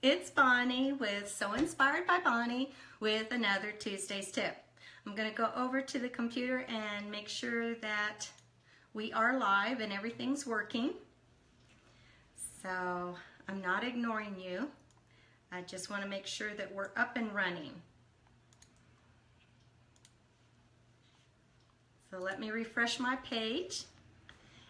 It's Bonnie with Sew Inspired by Bonnie with another Tuesday's tip. I'm going to go over to the computer and make sure that we are live and everything's working. So I'm not ignoring you. I just want to make sure that we're up and running. So let me refresh my page.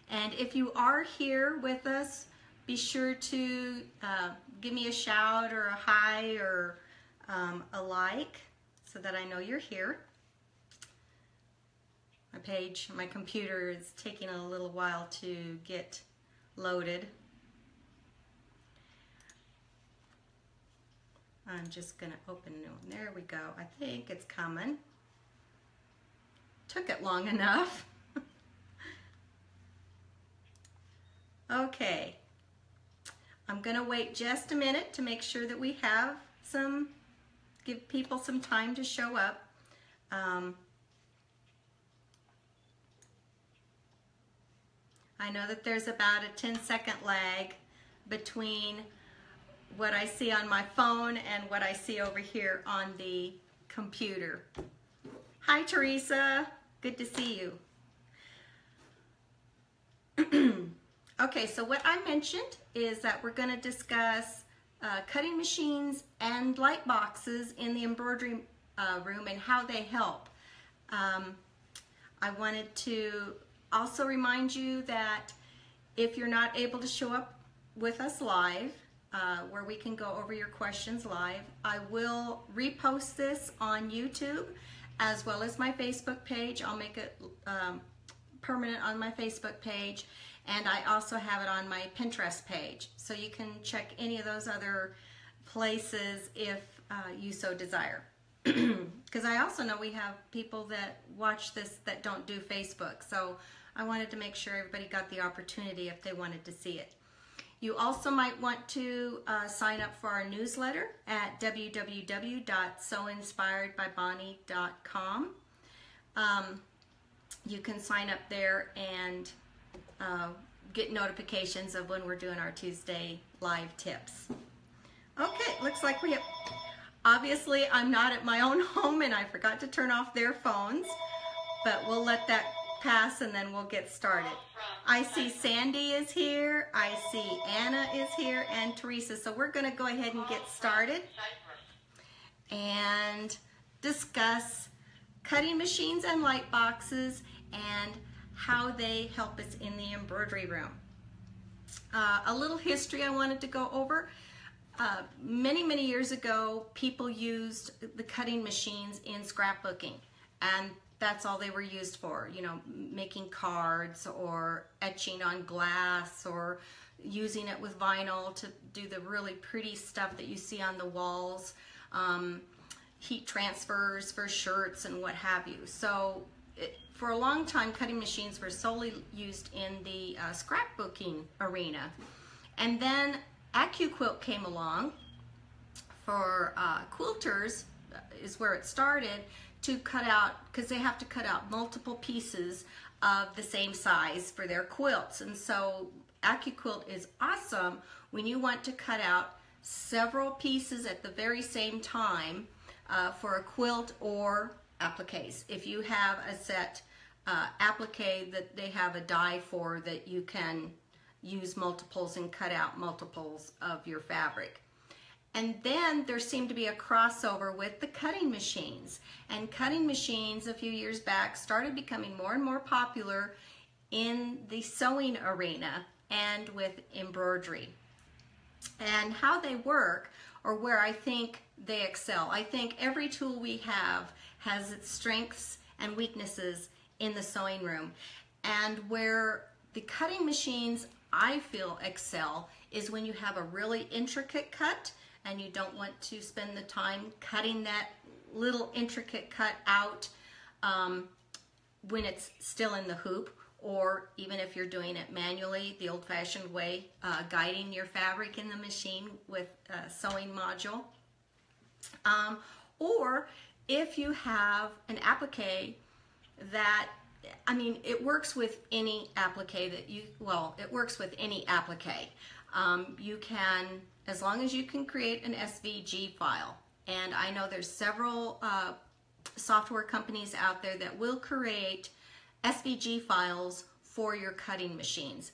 And if you are here with us, be sure to uh, give me a shout or a hi or um, a like so that I know you're here. My page, my computer is taking a little while to get loaded. I'm just to open a new one. There we go. I think it's coming. Took it long enough. okay. I'm going to wait just a minute to make sure that we have some, give people some time to show up. Um, I know that there's about a 10 second lag between what I see on my phone and what I see over here on the computer. Hi Teresa, good to see you. okay, so what I mentioned is that we're going to discuss uh, cutting machines and light boxes in the embroidery uh, room and how they help. Um, I wanted to also remind you that if you're not able to show up with us live, uh, where we can go over your questions live, I will repost this on YouTube as well as my Facebook page. I'll make it um, permanent on my Facebook page and I also have it on my Pinterest page. So you can check any of those other places if uh, you so desire. Because I also know we have people that watch this that don't do Facebook. So I wanted to make sure everybody got the opportunity if they wanted to see it. You also might want to uh, sign up for our newsletter at www.sewinspiredbybonnie.com. Um, you can sign up there and uh, get notifications of when we're doing our Tuesday live tips. Okay, looks like we have, obviously I'm not at my own home and I forgot to turn off their phones, but we'll let that pass and then we'll get started. I see Sandy is here, I see Anna is here, and Teresa. So we're gonna go ahead and get started and discuss cutting machines and light boxes and how they help us in the embroidery room. Uh, a little history I wanted to go over. Uh, many, many years ago, people used the cutting machines in scrapbooking, and that's all they were used for, you know, making cards or etching on glass or using it with vinyl to do the really pretty stuff that you see on the walls, um, heat transfers for shirts and what have you. So it, for a long time, cutting machines were solely used in the uh, scrapbooking arena. And then AccuQuilt came along for uh, quilters, uh, is where it started, to cut out, because they have to cut out multiple pieces of the same size for their quilts. And so AccuQuilt is awesome when you want to cut out several pieces at the very same time uh, for a quilt or appliques. If you have a set uh, applique that they have a die for that you can use multiples and cut out multiples of your fabric. And then there seemed to be a crossover with the cutting machines. And cutting machines a few years back started becoming more and more popular in the sewing arena and with embroidery. And how they work, or where I think they excel. I think every tool we have has its strengths and weaknesses in the sewing room. And where the cutting machines I feel excel is when you have a really intricate cut and you don't want to spend the time cutting that little intricate cut out um, when it's still in the hoop or even if you're doing it manually, the old-fashioned way, uh, guiding your fabric in the machine with a sewing module. Um, or if you have an applique that I mean, it works with any applique that you, well, it works with any applique. um, you can, as long as you can create an SVG file. And I know there's several uh, software companies out there that will create SVG files for your cutting machines.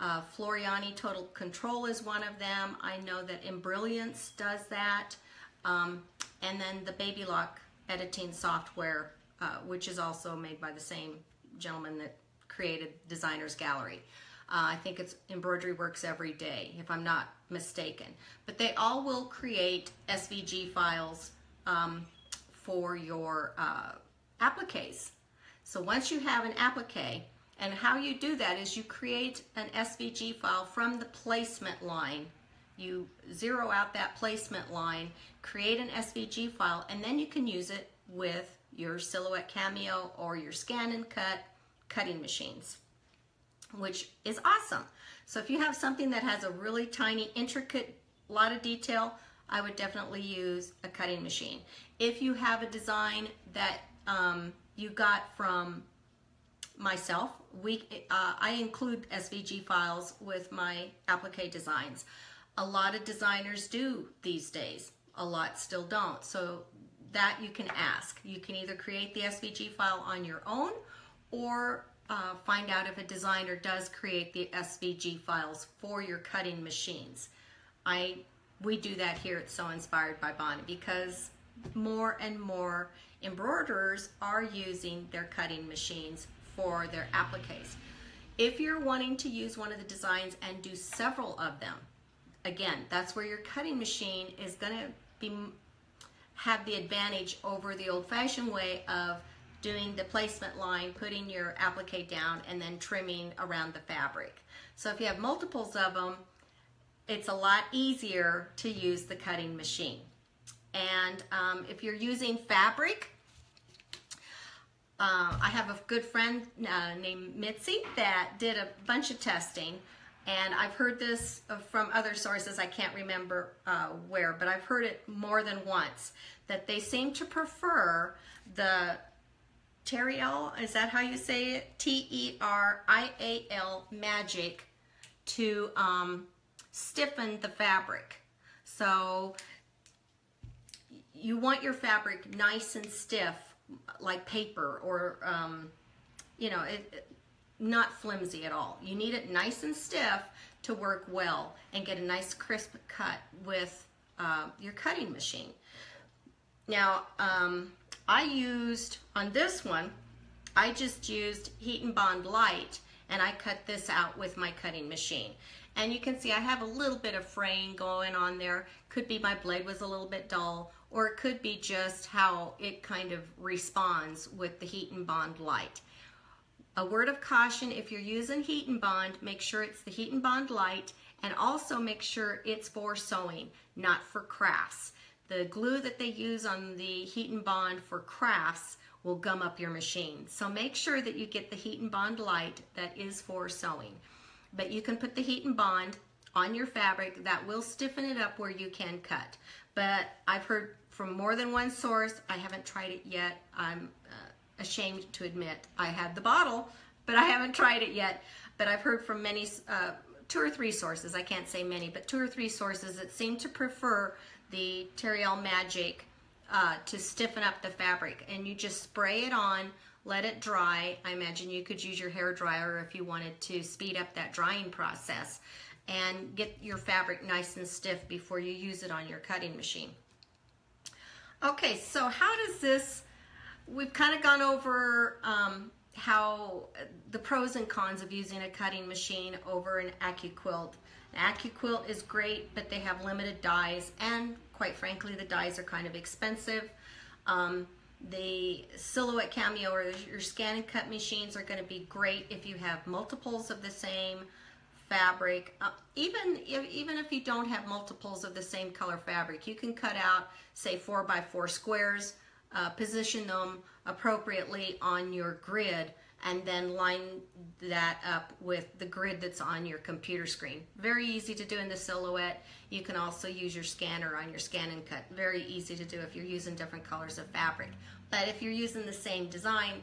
Uh, Floriani Total Control is one of them. I know that Embrilliance does that. Um, and then the Baby Lock editing software, uh, which is also made by the same gentleman that created Designer's Gallery. Uh, I think it's Embroidery Works Every Day, if I'm not mistaken. But they all will create SVG files um, for your uh, appliques. So once you have an applique, and how you do that is you create an SVG file from the placement line. You zero out that placement line, create an SVG file, and then you can use it with your Silhouette Cameo or your Scan and Cut cutting machines, which is awesome. So if you have something that has a really tiny, intricate, lot of detail, I would definitely use a cutting machine. If you have a design that um, you got from myself, we uh, I include SVG files with my applique designs. A lot of designers do these days. A lot still don't. So that you can ask. You can either create the SVG file on your own or uh, find out if a designer does create the SVG files for your cutting machines. I we do that here at Sew Inspired by Bonnie because more and more embroiderers are using their cutting machines for their appliques. If you're wanting to use one of the designs and do several of them, again, that's where your cutting machine is going to be have the advantage over the old-fashioned way of doing the placement line, putting your applique down, and then trimming around the fabric. So if you have multiples of them, it's a lot easier to use the cutting machine. And um, if you're using fabric, uh, I have a good friend uh, named Mitzi that did a bunch of testing and I've heard this from other sources, I can't remember uh, where, but I've heard it more than once, that they seem to prefer the Terial, is that how you say it? T-E-R-I-A-L magic to um, stiffen the fabric. So you want your fabric nice and stiff like paper or, um, you know, it, not flimsy at all. You need it nice and stiff to work well and get a nice crisp cut with uh, your cutting machine. Now, um, I used, on this one, I just used Heat and Bond Light and I cut this out with my cutting machine. And you can see I have a little bit of fraying going on there. Could be my blade was a little bit dull or it could be just how it kind of responds with the Heat and Bond Light. A word of caution, if you're using Heat and Bond, make sure it's the Heat and Bond Light and also make sure it's for sewing, not for crafts. The glue that they use on the Heat and Bond for crafts will gum up your machine. So make sure that you get the Heat and Bond Light that is for sewing. But you can put the Heat and Bond on your fabric that will stiffen it up where you can cut. But I've heard from more than one source, I haven't tried it yet. I'm uh, ashamed to admit I had the bottle, but I haven't tried it yet. But I've heard from many, uh, two or three sources, I can't say many, but two or three sources that seem to prefer the Terial Magic uh, to stiffen up the fabric. And you just spray it on, let it dry. I imagine you could use your hair dryer if you wanted to speed up that drying process and get your fabric nice and stiff before you use it on your cutting machine. Okay, so how does this we've kind of gone over um, how the pros and cons of using a cutting machine over an AccuQuilt. AccuQuilt is great, but they have limited dies, and quite frankly, the dies are kind of expensive. Um, the Silhouette Cameo or your scan and cut machines are going to be great if you have multiples of the same fabric. Uh, even, if, even if you don't have multiples of the same color fabric, you can cut out, say, four by four squares, uh, position them appropriately on your grid and then line that up with the grid that's on your computer screen. Very easy to do in the Silhouette. You can also use your scanner on your scan and cut. Very easy to do if you're using different colors of fabric. But if you're using the same design,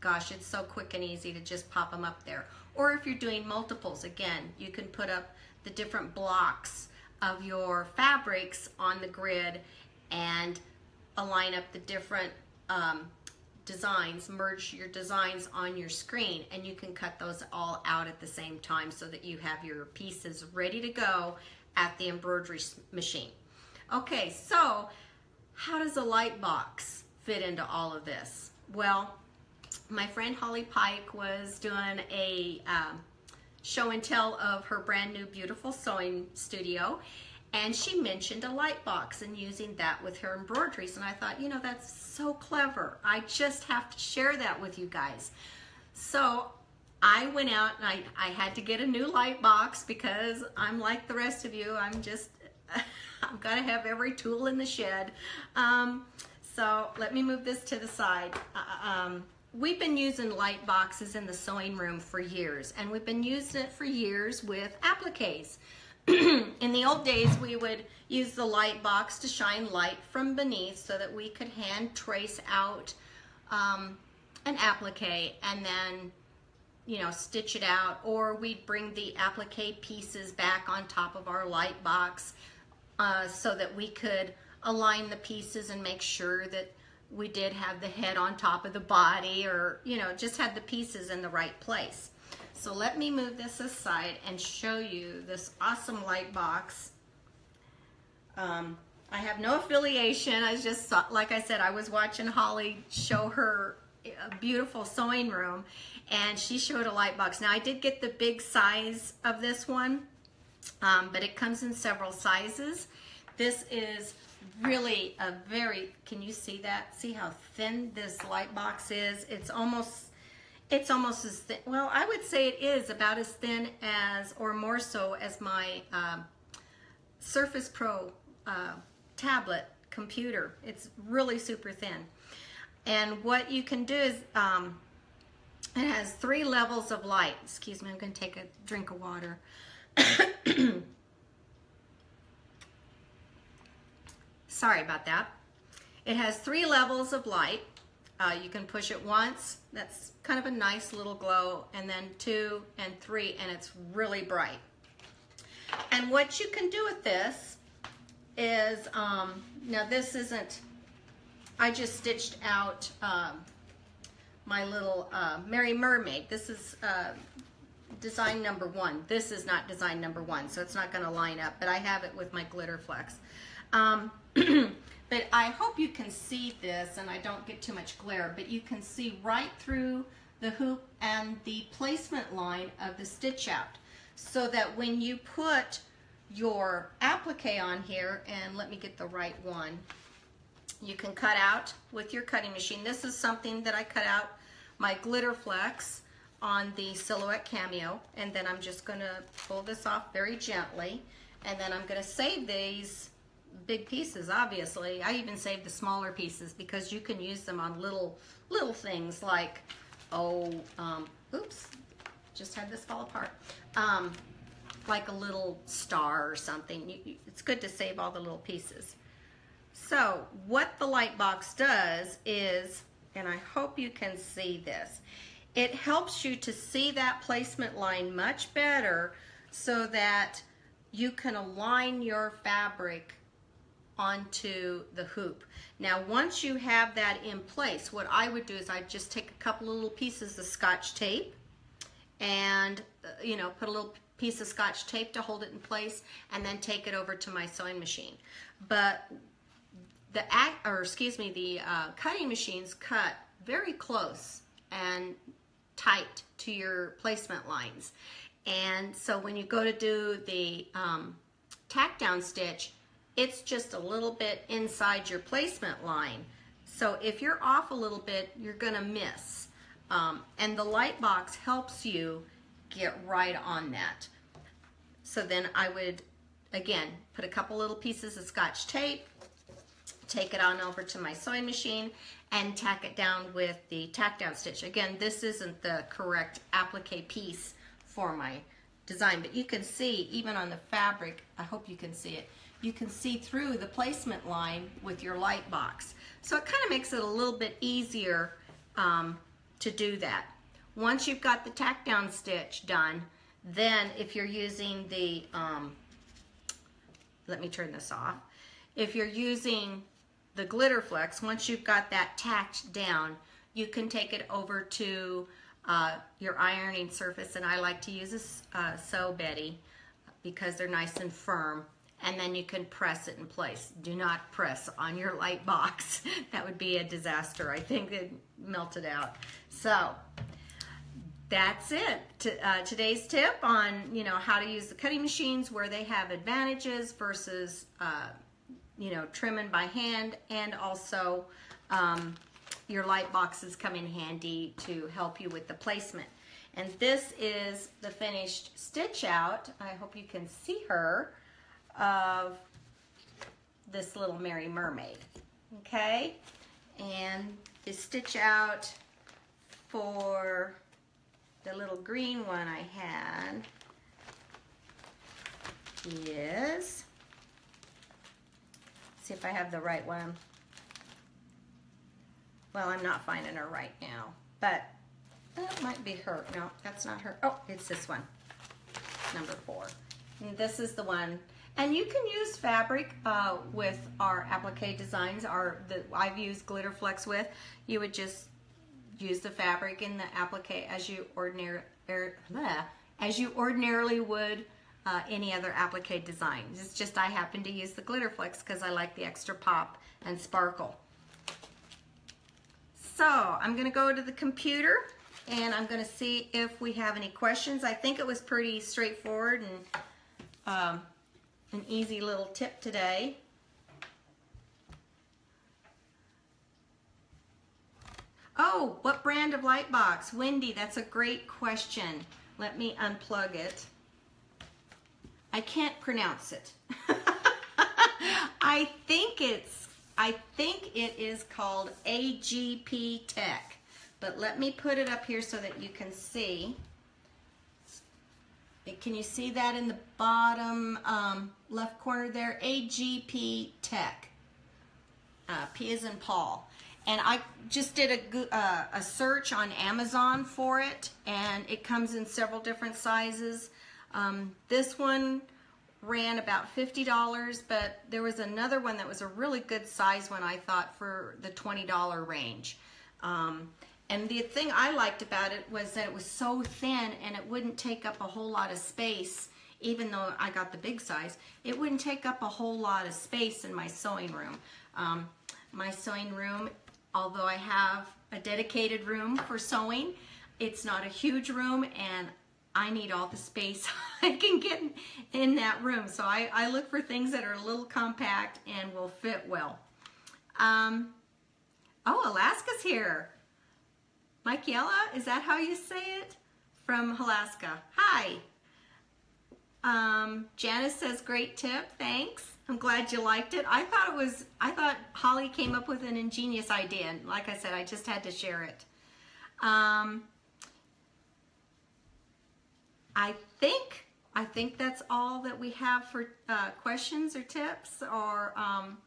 gosh, it's so quick and easy to just pop them up there. Or if you're doing multiples, again, you can put up the different blocks of your fabrics on the grid and align up the different um, designs, merge your designs on your screen, and you can cut those all out at the same time so that you have your pieces ready to go at the embroidery machine. Okay, so how does a light box fit into all of this? Well, my friend Holly Pike was doing a um, show and tell of her brand new beautiful sewing studio and she mentioned a light box and using that with her embroideries. And I thought you know that's so clever. I just have to share that with you guys. So I went out and I, I had to get a new light box because I'm like the rest of you. I'm just I've got to have every tool in the shed. Um, so let me move this to the side. Uh, um, we've been using light boxes in the sewing room for years. And we've been using it for years with appliques in the old days, we would use the light box to shine light from beneath so that we could hand trace out um, an applique and then, you know, stitch it out. Or we'd bring the applique pieces back on top of our light box uh, so that we could align the pieces and make sure that we did have the head on top of the body or, you know, just had the pieces in the right place. So let me move this aside and show you this awesome light box. Um, I have no affiliation. I just, saw, like I said, I was watching Holly show her beautiful sewing room and she showed a light box. Now I did get the big size of this one, um, but it comes in several sizes. This is really a very, can you see that? See how thin this light box is? It's almost it's almost as thin. Well, I would say it is about as thin as, or more so, as my um, Surface Pro uh, tablet computer. It's really super thin. And what you can do is, um, it has three levels of light. Excuse me, I'm going to take a drink of water. Sorry about that. It has three levels of light. Uh, you can push it once, that's kind of a nice little glow, and then two and three, and it's really bright. And what you can do with this is, um, now this isn't, I just stitched out um, my little uh, Merry Mermaid. This is uh, design number one. This is not design number one, so it's not gonna line up, but I have it with my Glitter Flex. Um, But I hope you can see this and I don't get too much glare, but you can see right through the hoop and the placement line of the stitch out so that when you put your applique on here, and let me get the right one, you can cut out with your cutting machine. This is something that I cut out my glitter flex on the Silhouette Cameo, and then I'm just gonna pull this off very gently, and then I'm gonna save these big pieces, obviously. I even save the smaller pieces because you can use them on little, little things like, oh, um, oops, just had this fall apart. Um, like a little star or something. You, it's good to save all the little pieces. So what the light box does is, and I hope you can see this, it helps you to see that placement line much better so that you can align your fabric onto the hoop. Now once you have that in place, what I would do is I'd just take a couple little pieces of scotch tape and uh, you know put a little piece of scotch tape to hold it in place and then take it over to my sewing machine. But the act or excuse me, the uh, cutting machines cut very close and tight to your placement lines. And so when you go to do the um, tack down stitch, it's just a little bit inside your placement line. So if you're off a little bit, you're gonna miss. Um, and the light box helps you get right on that. So then I would, again, put a couple little pieces of scotch tape, take it on over to my sewing machine and tack it down with the tack down stitch. Again, this isn't the correct applique piece for my design, but you can see even on the fabric, I hope you can see it, you can see through the placement line with your light box. So it kind of makes it a little bit easier um, to do that. Once you've got the tack down stitch done, Then if you're using the, um, let me turn this off. If you're using the glitter flex, once you've got that tacked down, you can take it over to uh, your ironing surface, and I like to use a uh, Sew Betty because they're nice and firm, and then you can press it in place. Do not press on your light box. that would be a disaster. I think it melted out. So that's it. Uh, today's tip on you know how to use the cutting machines, where they have advantages versus uh, you know trimming by hand, and also um, your light boxes come in handy to help you with the placement. And this is the finished stitch out. I hope you can see her of this little Merry Mermaid. Okay, and the stitch out for the little green one I had is, see if I have the right one. Well, I'm not finding her right now, but that might be her. No, that's not her. Oh, it's this one, number four. And this is the one. And you can use fabric uh, with our applique designs, our that I've used Glitter Flex with. You would just use the fabric in the applique as you ordinary er, as you ordinarily would uh, any other applique design. It's just I happen to use the Glitter Flex because I like the extra pop and sparkle. So I'm going to go to the computer and I'm going to see if we have any questions. I think it was pretty straightforward and um, an easy little tip today. Oh, what brand of light box? Wendy, that's a great question. Let me unplug it. I can't pronounce it. I think it's, I think it is called AGPtek. But let me put it up here so that you can see. Can you see that in the bottom um, left corner there? AGP Tech. Uh, P is in Paul. And I just did a, uh, a search on Amazon for it, and it comes in several different sizes. Um, this one ran about $50, but there was another one that was a really good size one, I thought, for the $20 range. Um, and the thing I liked about it was that it was so thin and it wouldn't take up a whole lot of space, even though I got the big size. It wouldn't take up a whole lot of space in my sewing room. Um, my sewing room although I have a dedicated room for sewing, it's not a huge room and I need all the space I can get in that room. So I, I, look for things that are a little compact and will fit well. Um, oh, Alaska's here. Michaela, is that how you say it? From Alaska. Hi. Um, Janice says, great tip, thanks. I'm glad you liked it. I thought it was, I thought Holly came up with an ingenious idea. And like I said, I just had to share it. Um, I think, I think that's all that we have for uh, questions or tips or, um,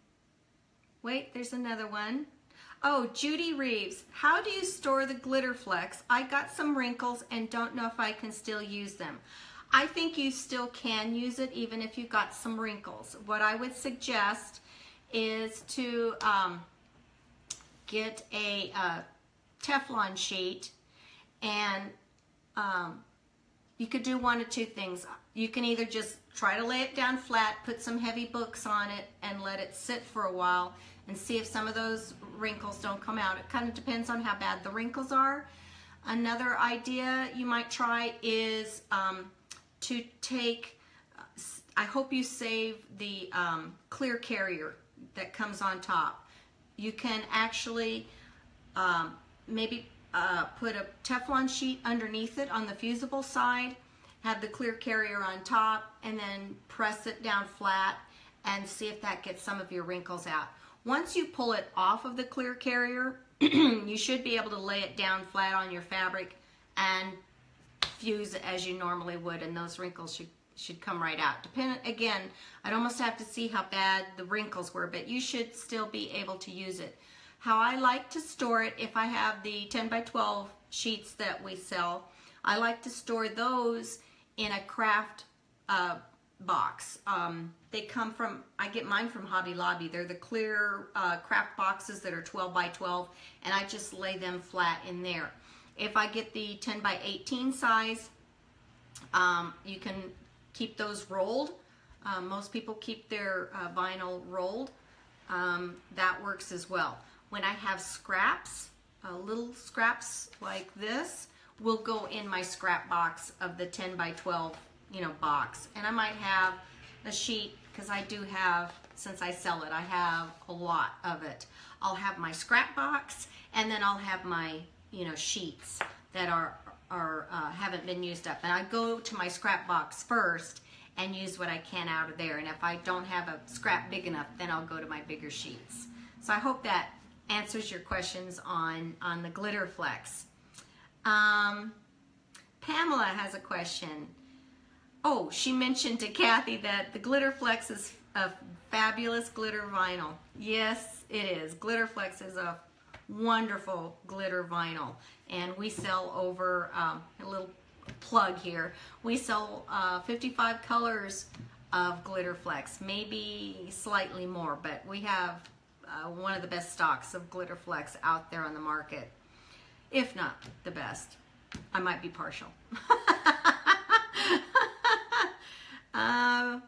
wait, there's another one. Oh, Judy Reeves, how do you store the glitter flex? I got some wrinkles and don't know if I can still use them. I think you still can use it even if you've got some wrinkles. What I would suggest is to um, get a uh, Teflon sheet and um, you could do one of two things. You can either just try to lay it down flat, put some heavy books on it, and let it sit for a while and see if some of those wrinkles don't come out. It kind of depends on how bad the wrinkles are. Another idea you might try is um, to take, I hope you save the um, clear carrier that comes on top. You can actually um, maybe uh, put a Teflon sheet underneath it on the fusible side, have the clear carrier on top, and then press it down flat and see if that gets some of your wrinkles out. Once you pull it off of the clear carrier, you should be able to lay it down flat on your fabric and fuse it as you normally would and those wrinkles should should come right out. Depend again, I'd almost have to see how bad the wrinkles were, but you should still be able to use it. How I like to store it, if I have the 10 by 12 sheets that we sell, I like to store those in a craft uh, box. Um, they come from, I get mine from Hobby Lobby. They're the clear uh, craft boxes that are 12 by 12 and I just lay them flat in there. If I get the 10 by 18 size, um, you can keep those rolled. Um, most people keep their uh, vinyl rolled. Um, that works as well. When I have scraps, uh, little scraps like this, will go in my scrap box of the 10 by 12 you know box. And I might have a sheet because I do have since I sell it I have a lot of it. I'll have my scrap box and then I'll have my you know sheets that are are uh, haven't been used up. And I go to my scrap box first and use what I can out of there. And if I don't have a scrap big enough then I'll go to my bigger sheets. So I hope that answers your questions on on the glitter flex. Um, Pamela has a question. Oh, she mentioned to Kathy that the Glitter Flex is a fabulous glitter vinyl. Yes, it is. Glitter Flex is a wonderful glitter vinyl. And we sell over, um, a little plug here, we sell uh, 55 colors of Glitter Flex, maybe slightly more, but we have uh, one of the best stocks of Glitter Flex out there on the market if not the best. I might be partial. uh,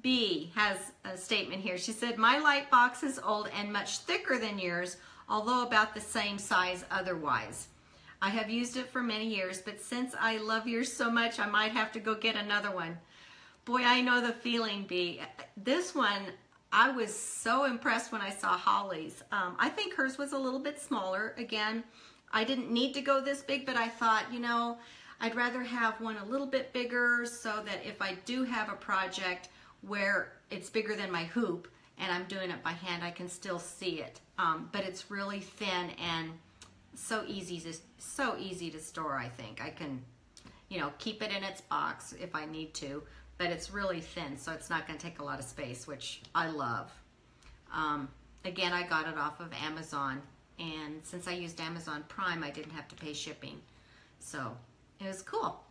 B has a statement here. She said, My light box is old and much thicker than yours, although about the same size otherwise. I have used it for many years, but since I love yours so much, I might have to go get another one. Boy, I know the feeling, B. This one, I was so impressed when I saw Holly's. Um, I think hers was a little bit smaller. Again, I didn't need to go this big, but I thought, you know, I'd rather have one a little bit bigger so that if I do have a project where it's bigger than my hoop and I'm doing it by hand, I can still see it. Um, but it's really thin and so easy to so easy to store. I think I can, you know, keep it in its box if I need to but it's really thin, so it's not going to take a lot of space, which I love. Um, again, I got it off of Amazon, and since I used Amazon Prime, I didn't have to pay shipping. So it was cool.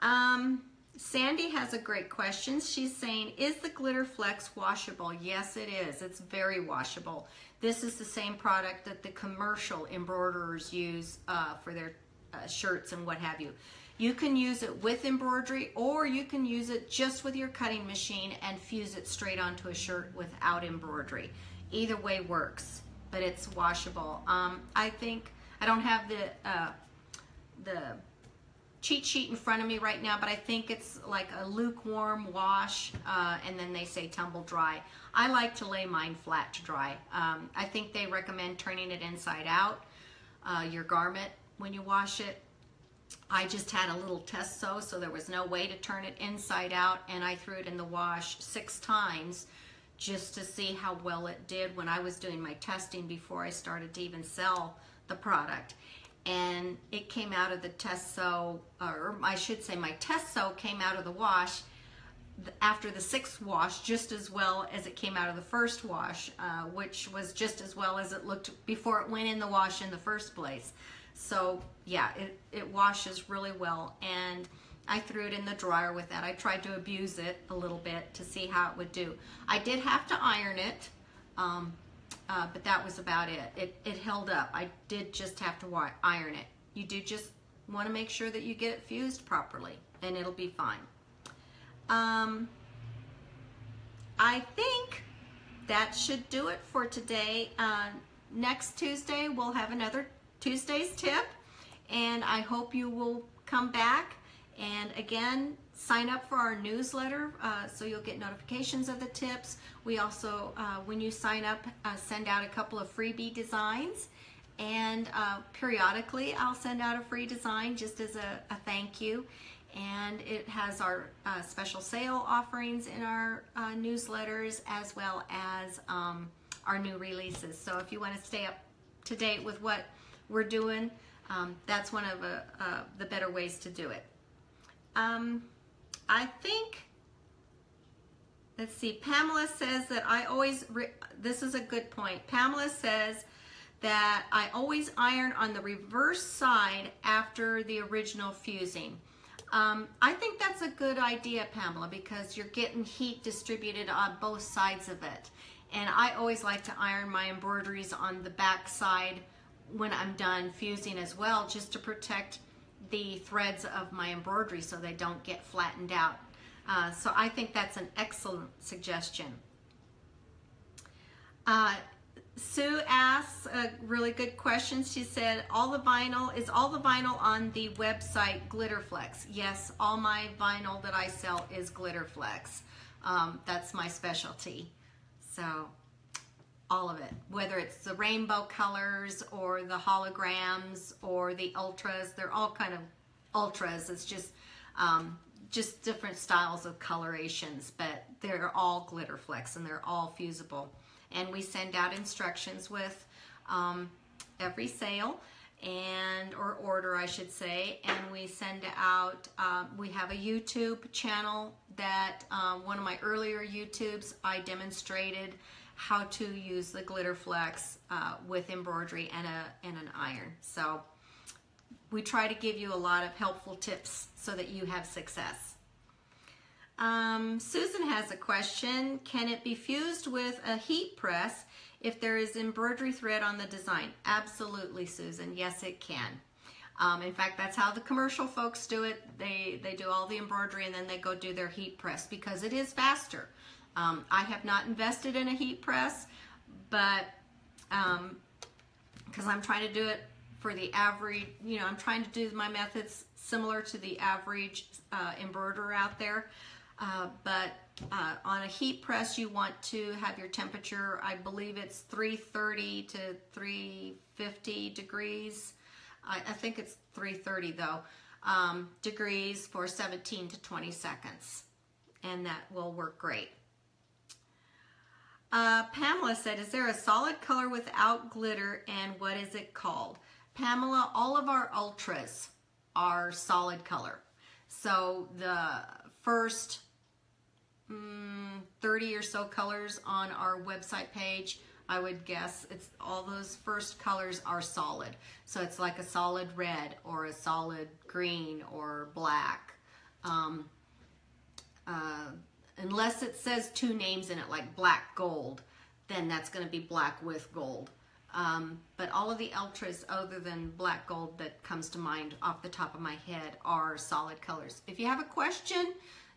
Um, Sandy has a great question. She's saying, is the Glitter Flex washable? Yes, it is. It's very washable. This is the same product that the commercial embroiderers use uh, for their uh, shirts and what have you. You can use it with embroidery or you can use it just with your cutting machine and fuse it straight onto a shirt without embroidery. Either way works, but it's washable. Um, I think, I don't have the, uh, the cheat sheet in front of me right now, but I think it's like a lukewarm wash, uh, and then they say tumble dry. I like to lay mine flat to dry. Um, I think they recommend turning it inside out, uh, your garment, when you wash it. I just had a little test sew, so there was no way to turn it inside out, and I threw it in the wash six times just to see how well it did when I was doing my testing before I started to even sell the product. And it came out of the test sew, or I should say my test sew came out of the wash after the sixth wash just as well as it came out of the first wash, uh, which was just as well as it looked before it went in the wash in the first place. So yeah, it, it washes really well. And I threw it in the dryer with that. I tried to abuse it a little bit to see how it would do. I did have to iron it, um, uh, but that was about it. it. It held up. I did just have to iron it. You do just want to make sure that you get it fused properly and it'll be fine. Um, I think that should do it for today. Uh, next Tuesday, we'll have another Tuesday's tip, and I hope you will come back. And again, sign up for our newsletter uh, so you'll get notifications of the tips. We also, uh, when you sign up, uh, send out a couple of freebie designs. And uh, periodically, I'll send out a free design just as a, a thank you. And it has our uh, special sale offerings in our uh, newsletters as well as um, our new releases. So if you want to stay up to date with what we're doing, um, that's one of the better ways to do it. Um, I think, let's see, Pamela says that I always, this is a good point. Pamela says that I always iron on the reverse side after the original fusing. Um, I think that's a good idea, Pamela, because you're getting heat distributed on both sides of it. And I always like to iron my embroideries on the back side when I'm done fusing as well, just to protect the threads of my embroidery so they don't get flattened out. Uh, so I think that's an excellent suggestion. Uh, Sue asks a really good question. She said, all the vinyl, is all the vinyl on the website Glitterflex? Yes, all my vinyl that I sell is Glitterflex. Um, that's my specialty. So all of it, whether it's the rainbow colors or the holograms or the ultras, they're all kind of ultras. It's just um, just different styles of colorations, but they're all Glitterflex and they're all fusible. And we send out instructions with um, every sale and or order I should say. And we send out um, we have a YouTube channel that um, one of my earlier YouTubes I demonstrated how to use the Glitterflex uh, with embroidery and a and an iron so we try to give you a lot of helpful tips so that you have success um, Susan has a question. Can it be fused with a heat press if there is embroidery thread on the design? Absolutely, Susan. Yes, it can. Um, in fact, that's how the commercial folks do it. They, they do all the embroidery and then they go do their heat press because it is faster. Um, I have not invested in a heat press, but because um, I'm trying to do it for the average, you know, I'm trying to do my methods similar to the average uh, embroiderer out there. Uh, but uh, on a heat press, you want to have your temperature, I believe it's 330 to 350 degrees. I, I think it's 330 though, um, degrees for 17 to 20 seconds. And that will work great. Uh, Pamela said, is there a solid color without glitter and what is it called? Pamela, all of our ultras are solid color. So the first mm, 30 or so colors on our website page. I would guess it's all those first colors are solid. So it's like a solid red or a solid green or black. Um, uh, unless it says two names in it like black gold, then that's going to be black with gold. Um, but all of the ultras other than black gold that comes to mind off the top of my head are solid colors. If you have a question,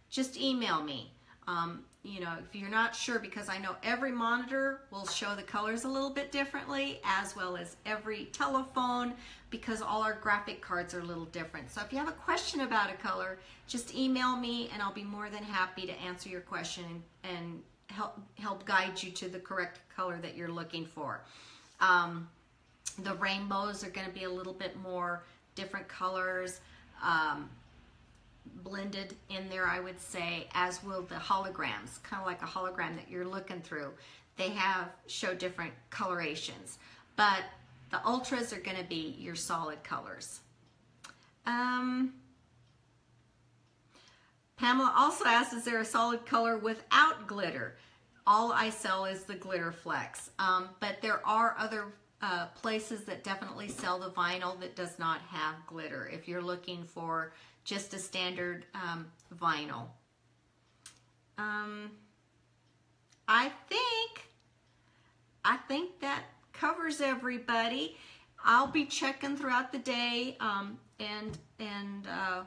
just email me. Um, you know, if you're not sure, because I know every monitor will show the colors a little bit differently, as well as every telephone, because all our graphic cards are a little different. So if you have a question about a color, just email me and I'll be more than happy to answer your question and, help, help guide you to the correct color that you're looking for. Um, the rainbows are going to be a little bit more different colors. Um, blended in there, I would say, as will the holograms, kind of like a hologram that you're looking through. They have show different colorations, but the ultras are going to be your solid colors. Um, Pamela also asks, is there a solid color without glitter? All I sell is the Glitterflex, um, but there are other uh, places that definitely sell the vinyl that does not have glitter. If you're looking for just a standard um, vinyl. Um, I think, I think that covers everybody. I'll be checking throughout the day um, and, and uh,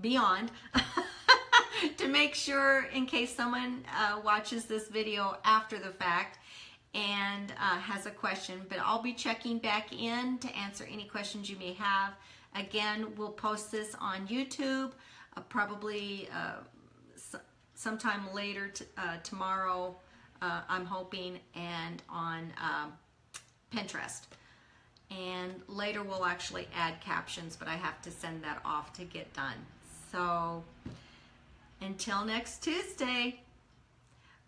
beyond to make sure in case someone uh, watches this video after the fact and uh, has a question, but I'll be checking back in to answer any questions you may have. Again, we'll post this on YouTube, uh, probably uh, sometime later uh, tomorrow, uh, I'm hoping, and on um, Pinterest. And later we'll actually add captions, but I have to send that off to get done. So until next Tuesday,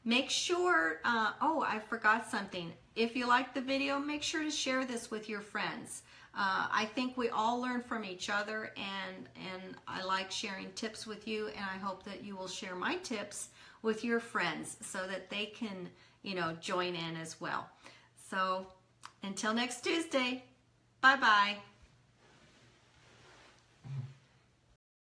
make sure, uh, oh, I forgot something. If you like the video, make sure to share this with your friends. Uh, I think we all learn from each other and, and I like sharing tips with you and I hope that you will share my tips with your friends so that they can, you know, join in as well. So until next Tuesday, bye-bye.